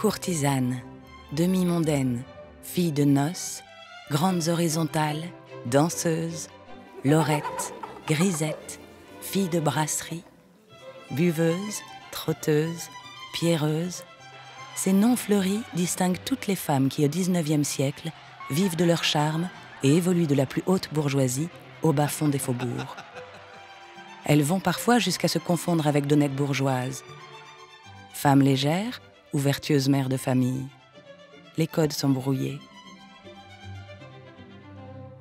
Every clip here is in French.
Courtisanes, demi-mondaines, filles de noces, grandes horizontales, danseuses, lorettes, grisettes, filles de brasserie, buveuses, trotteuses, pierreuses, ces noms fleuris distinguent toutes les femmes qui, au XIXe siècle, vivent de leur charme et évoluent de la plus haute bourgeoisie au bas-fond des faubourgs. Elles vont parfois jusqu'à se confondre avec d'honnêtes bourgeoises. Femmes légères ou vertueuses mères de famille. Les codes sont brouillés.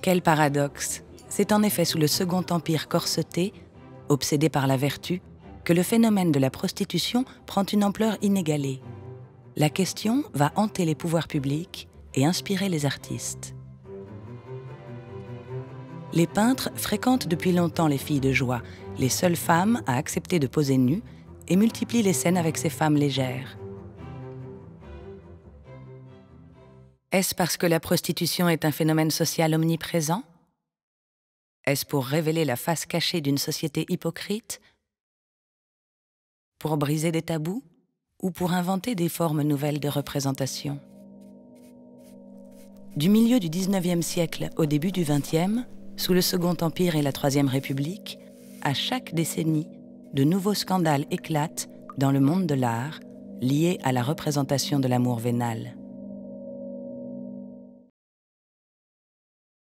Quel paradoxe C'est en effet sous le Second Empire corseté, obsédé par la vertu, que le phénomène de la prostitution prend une ampleur inégalée. La question va hanter les pouvoirs publics et inspirer les artistes. Les peintres fréquentent depuis longtemps les filles de joie, les seules femmes à accepter de poser nues, et multiplient les scènes avec ces femmes légères. Est-ce parce que la prostitution est un phénomène social omniprésent? Est-ce pour révéler la face cachée d'une société hypocrite? Pour briser des tabous? Ou pour inventer des formes nouvelles de représentation? Du milieu du XIXe siècle au début du XXe, sous le Second Empire et la Troisième République, à chaque décennie, de nouveaux scandales éclatent dans le monde de l'art liés à la représentation de l'amour vénal.